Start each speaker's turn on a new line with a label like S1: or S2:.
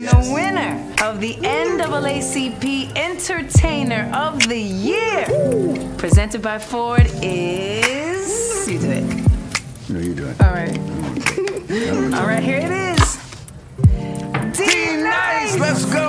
S1: The winner of the NAACP Entertainer of the Year, presented by Ford, is. You do it.
S2: No, you do it.
S1: All right. All right, here it is. D-Nice, let's go.